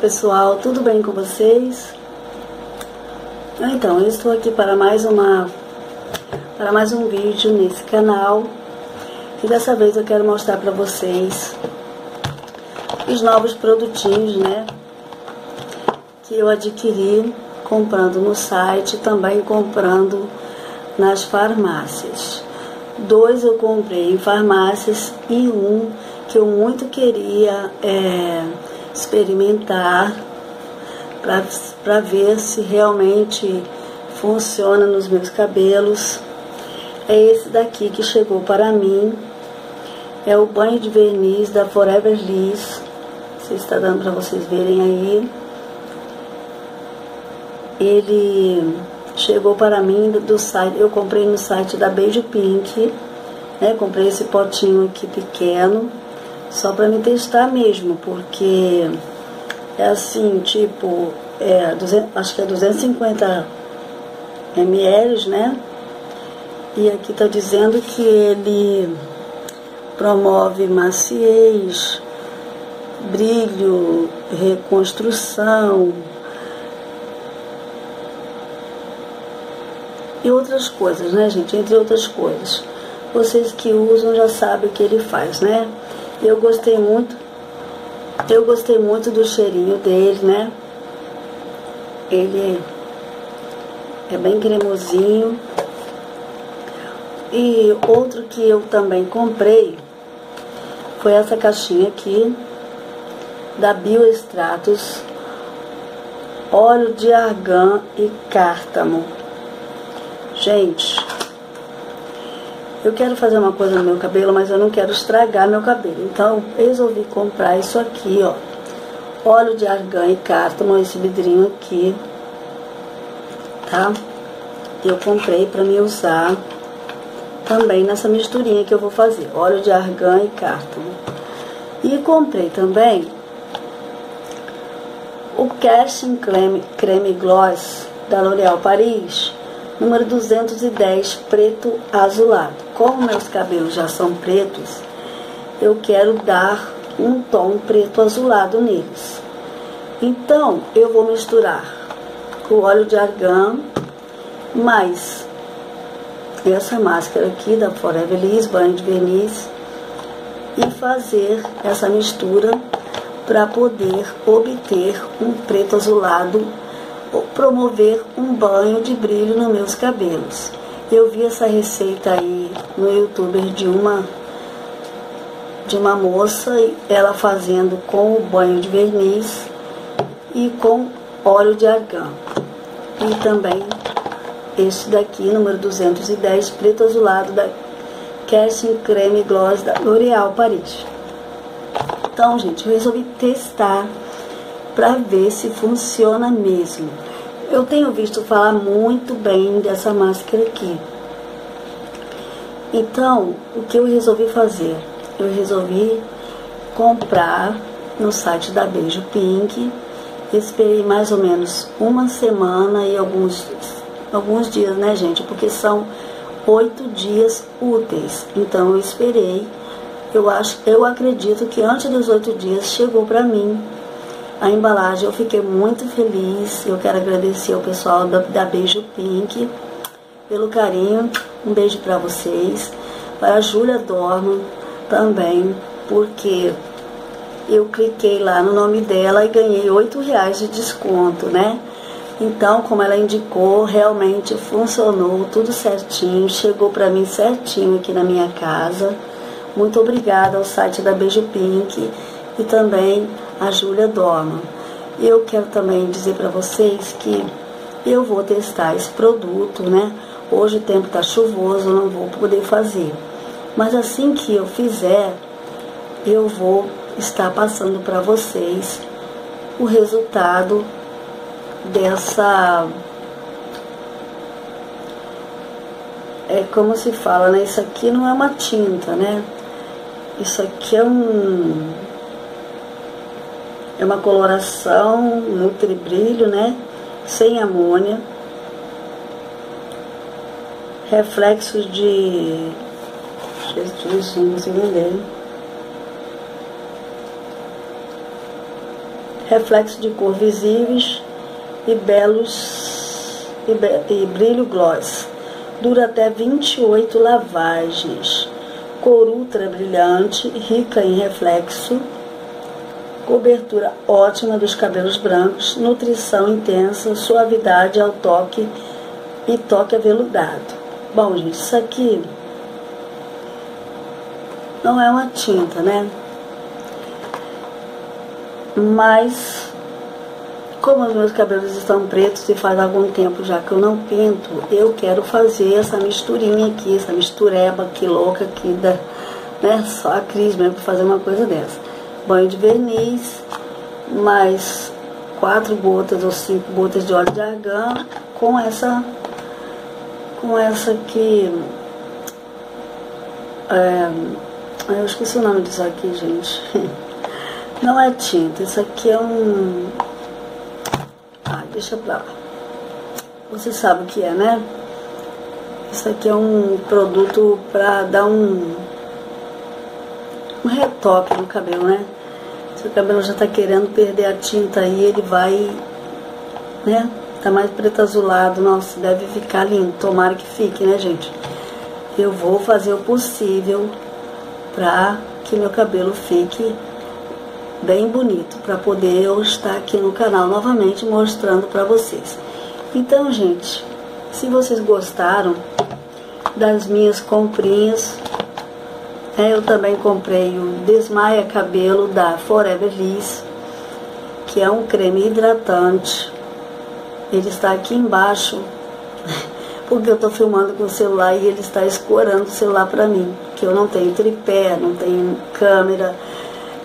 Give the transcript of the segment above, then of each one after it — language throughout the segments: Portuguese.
pessoal, tudo bem com vocês? Então, eu estou aqui para mais uma para mais um vídeo nesse canal e dessa vez eu quero mostrar para vocês os novos produtinhos, né? Que eu adquiri comprando no site, também comprando nas farmácias. Dois eu comprei em farmácias e um que eu muito queria é, experimentar para ver se realmente funciona nos meus cabelos. É esse daqui que chegou para mim. É o banho de verniz da Forever Liss. Se está dando para vocês verem aí. Ele chegou para mim do site, eu comprei no site da Beijo Pink, né? Comprei esse potinho aqui pequeno, só para me testar mesmo, porque é assim, tipo, é, 200, acho que é 250 ml, né? E aqui está dizendo que ele promove maciez, brilho, reconstrução e outras coisas, né, gente? Entre outras coisas. Vocês que usam já sabem o que ele faz, né? Eu gostei muito eu gostei muito do cheirinho dele, né? Ele é bem cremosinho. E outro que eu também comprei foi essa caixinha aqui da Bioextratos óleo de argan e cártamo. Gente, eu quero fazer uma coisa no meu cabelo, mas eu não quero estragar meu cabelo. Então, resolvi comprar isso aqui, ó. Óleo de argan e cártamo, esse vidrinho aqui, tá? Eu comprei para me usar também nessa misturinha que eu vou fazer. Óleo de argan e cártamo. E comprei também o Casting Creme, Creme Gloss da L'Oréal Paris número 210, preto azulado. Como meus cabelos já são pretos, eu quero dar um tom preto azulado neles. Então, eu vou misturar o óleo de argan mais essa máscara aqui da Forever Liss, banho de verniz, e fazer essa mistura para poder obter um preto azulado promover um banho de brilho nos meus cabelos. Eu vi essa receita aí no youtuber de uma de uma moça, ela fazendo com o banho de verniz e com óleo de argan. E também este daqui, número 210, preto azulado da Casting Creme Gloss da L'Oréal Paris. Então, gente, eu resolvi testar para ver se funciona mesmo. Eu tenho visto falar muito bem dessa máscara aqui. Então, o que eu resolvi fazer? Eu resolvi comprar no site da Beijo Pink. Esperei mais ou menos uma semana e alguns, alguns dias, né, gente? Porque são oito dias úteis. Então, eu esperei. Eu, acho, eu acredito que antes dos oito dias chegou para mim a embalagem. Eu fiquei muito feliz. Eu quero agradecer ao pessoal da, da Beijo Pink pelo carinho. Um beijo para vocês. Para a Júlia Dorman também, porque eu cliquei lá no nome dela e ganhei oito reais de desconto, né? Então, como ela indicou, realmente funcionou tudo certinho, chegou para mim certinho aqui na minha casa. Muito obrigada ao site da Beijo Pink e também a Júlia Dorma. Eu quero também dizer para vocês que eu vou testar esse produto, né? Hoje o tempo está chuvoso, não vou poder fazer. Mas assim que eu fizer, eu vou estar passando para vocês o resultado dessa é como se fala, né? Isso aqui não é uma tinta, né? Isso aqui é um é uma coloração nutribrilho, né? Sem amônia. Reflexos de. Jesus, não consigo ler. reflexos de cor visíveis e belos e, be, e brilho gloss. Dura até 28 lavagens. Cor ultra brilhante, rica em reflexo, cobertura ótima dos cabelos brancos, nutrição intensa, suavidade ao toque e toque aveludado. Bom, gente, isso aqui não é uma tinta, né? Mas como os meus cabelos estão pretos e faz algum tempo já que eu não pinto, eu quero fazer essa misturinha aqui, essa mistureba aqui louca aqui da, né? Só a Cris mesmo para fazer uma coisa dessa. Banho de verniz, mais quatro gotas ou cinco gotas de óleo de argan com essa com essa aqui é, eu esqueci o nome disso aqui, gente. Não é tinta, isso aqui é um ah, deixa pra lá. Você sabe o que é, né? Isso aqui é um produto pra dar um, um retoque no cabelo, né? Se o cabelo já tá querendo perder a tinta aí, ele vai, né? Tá mais preto azulado. Nossa, deve ficar lindo. Tomara que fique, né, gente? Eu vou fazer o possível pra que meu cabelo fique bem bonito para poder eu estar aqui no canal novamente mostrando para vocês. Então, gente, se vocês gostaram das minhas comprinhas, eu também comprei o Desmaia Cabelo da Forever Liss, que é um creme hidratante. Ele está aqui embaixo, porque eu estou filmando com o celular e ele está escorando o celular para mim, que eu não tenho tripé, não tenho câmera,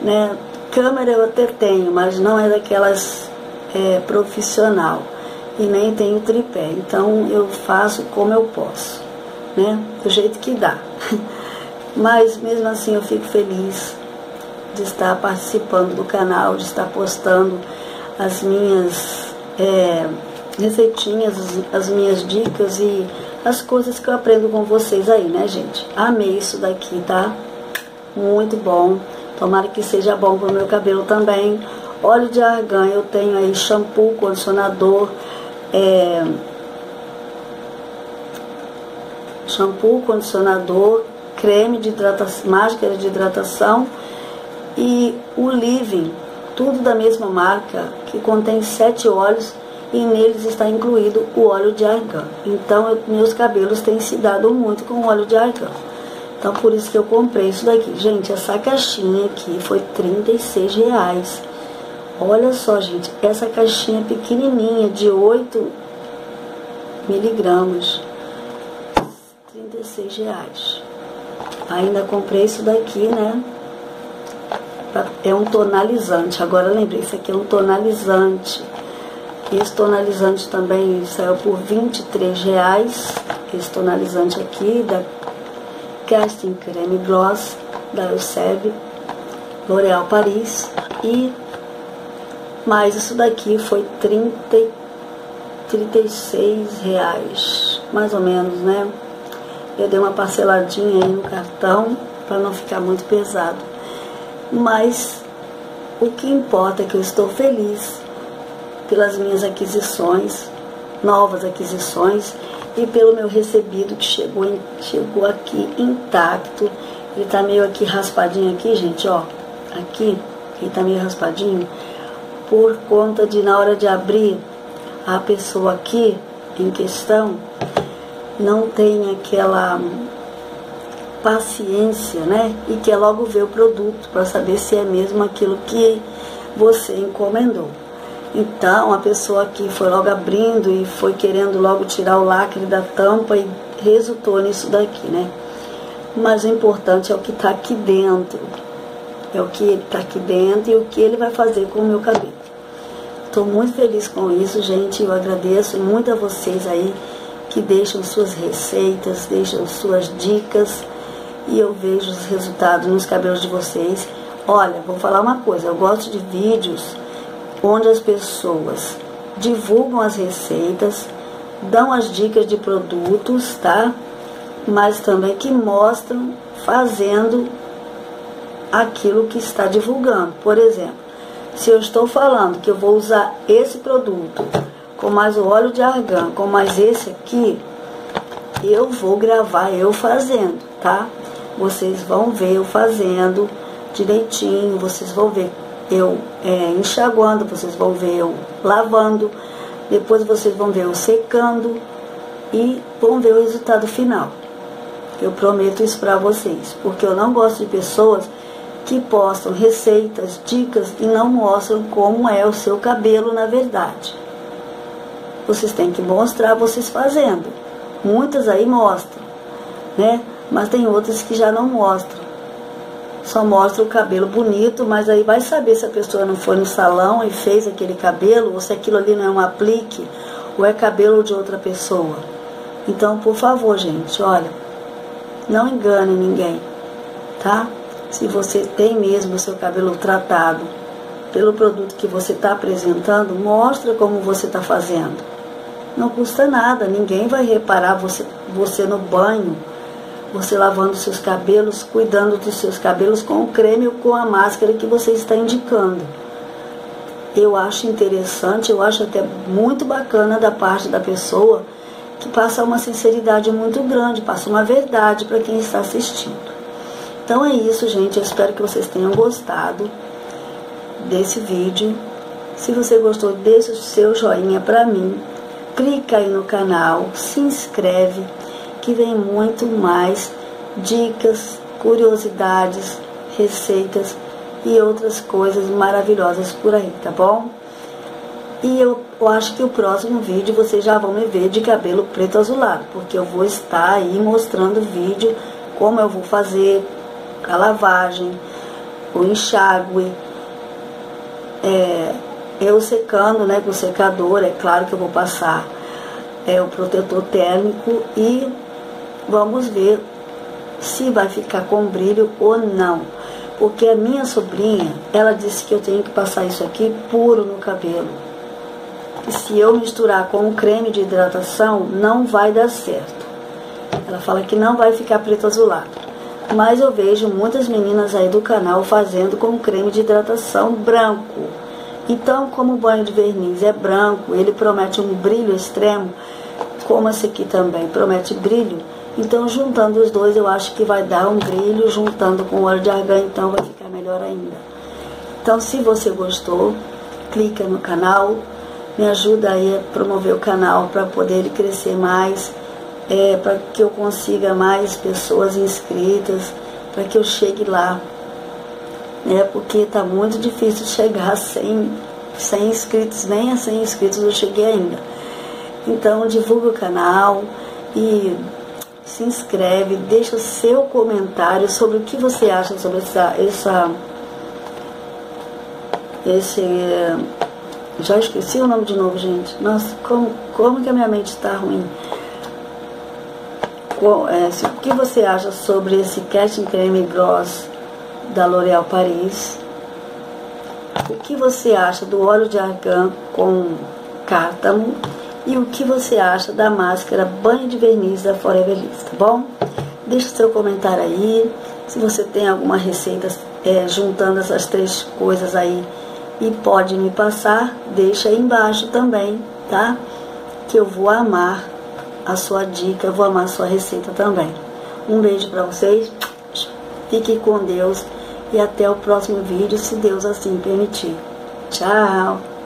né? Câmera eu até tenho, mas não é daquelas é, profissional. E nem tenho tripé. Então eu faço como eu posso, né? Do jeito que dá. Mas mesmo assim eu fico feliz de estar participando do canal, de estar postando as minhas é, receitinhas, as minhas dicas e as coisas que eu aprendo com vocês aí, né, gente? Amei isso daqui, tá? Muito bom. Tomara que seja bom para o meu cabelo também. Óleo de argan, eu tenho aí shampoo, condicionador, é, shampoo, condicionador, creme de hidratação, máscara de hidratação e o Living, tudo da mesma marca, que contém sete óleos e neles está incluído o óleo de argan. Então, eu, meus cabelos têm se dado muito com o óleo de argan. Então por isso que eu comprei isso daqui. Gente, essa caixinha aqui foi 36 reais. Olha só, gente, essa caixinha pequenininha de 8 miligramas. 36 reais. Ainda comprei isso daqui, né? É um tonalizante. Agora lembrei, isso aqui é um tonalizante. Esse tonalizante também saiu por 23 reais. Esse tonalizante aqui da Casting Creme Gloss da Elseve, L'Oréal Paris e mais isso daqui foi 30, 36 reais, mais ou menos, né? Eu dei uma parceladinha aí no cartão para não ficar muito pesado. Mas o que importa é que eu estou feliz pelas minhas aquisições, novas aquisições e pelo meu recebido que chegou, em, chegou aqui intacto. Ele tá meio aqui raspadinho aqui, gente, ó. Aqui, ele tá meio raspadinho. Por conta de na hora de abrir, a pessoa aqui em questão não tem aquela paciência, né? E quer logo ver o produto para saber se é mesmo aquilo que você encomendou. Então a pessoa aqui foi logo abrindo e foi querendo logo tirar o lacre da tampa e resultou nisso daqui, né? Mas o importante é o que está aqui dentro. É o que está aqui dentro e o que ele vai fazer com o meu cabelo. Estou muito feliz com isso, gente. Eu agradeço muito a vocês aí que deixam suas receitas, deixam suas dicas e eu vejo os resultados nos cabelos de vocês. Olha, vou falar uma coisa, eu gosto de vídeos onde as pessoas divulgam as receitas, dão as dicas de produtos, tá? Mas também que mostram fazendo aquilo que está divulgando. Por exemplo, Se eu estou falando que eu vou usar esse produto com mais o óleo de argan, com mais esse aqui, eu vou gravar eu fazendo, tá? Vocês vão ver eu fazendo direitinho, vocês vão ver eu é, enxaguando, vocês vão ver eu lavando, depois vocês vão ver eu secando e vão ver o resultado final. Eu prometo isso para vocês, porque eu não gosto de pessoas que postam receitas, dicas e não mostram como é o seu cabelo na verdade. Vocês têm que mostrar vocês fazendo. Muitas aí mostram, né? Mas tem outras que já não mostram. Só mostra o cabelo bonito, mas aí vai saber se a pessoa não foi no salão e fez aquele cabelo, ou se aquilo ali não é um aplique, ou é cabelo de outra pessoa. Então, por favor, gente, olha, não engane ninguém, tá? Se você tem mesmo o seu cabelo tratado pelo produto que você está apresentando, mostra como você está fazendo. Não custa nada, ninguém vai reparar você, você no banho, você lavando seus cabelos, cuidando dos seus cabelos com o creme ou com a máscara que você está indicando. Eu acho interessante, eu acho até muito bacana da parte da pessoa que passa uma sinceridade muito grande, passa uma verdade para quem está assistindo. Então é isso, gente. Eu espero que vocês tenham gostado desse vídeo. Se você gostou, deixa o seu joinha para mim. Clica aí no canal, se inscreve, que vem muito mais dicas, curiosidades, receitas e outras coisas maravilhosas por aí, tá bom? E eu, eu acho que o próximo vídeo vocês já vão me ver de cabelo preto azulado, porque eu vou estar aí mostrando o vídeo, como eu vou fazer, a lavagem, o enxágue, é, eu secando né, com secador, é claro que eu vou passar é, o protetor térmico e vamos ver se vai ficar com brilho ou não. Porque a minha sobrinha, ela disse que eu tenho que passar isso aqui puro no cabelo. E se eu misturar com o creme de hidratação, não vai dar certo. Ela fala que não vai ficar preto azulado mas eu vejo muitas meninas aí do canal fazendo com creme de hidratação branco. Então, como o banho de verniz é branco, ele promete um brilho extremo, como esse aqui também promete brilho, então juntando os dois eu acho que vai dar um brilho, juntando com o óleo de argan, então vai ficar melhor ainda. Então, se você gostou, clica no canal, me ajuda aí a promover o canal para poder ele crescer mais é, para que eu consiga mais pessoas inscritas, para que eu chegue lá. Né, porque está muito difícil chegar sem, sem inscritos, nem a 100 inscritos eu cheguei ainda. Então divulga o canal e se inscreve, deixa o seu comentário sobre o que você acha sobre essa, essa esse já esqueci o nome de novo, gente. Nossa, como, como que a minha mente está ruim é, o que você acha sobre esse Casting Creme Gloss da L'Oréal Paris. O que você acha do óleo de argan com cártamo e o que você acha da máscara banho de verniz da Forever Liss, tá bom? Deixa seu comentário aí. Se você tem alguma receita é, juntando essas três coisas aí e pode me passar, deixa aí embaixo também, tá? Que eu vou amar a sua dica, vou amar a sua receita também. Um beijo para vocês, fique com Deus e até o próximo vídeo, se Deus assim permitir. Tchau!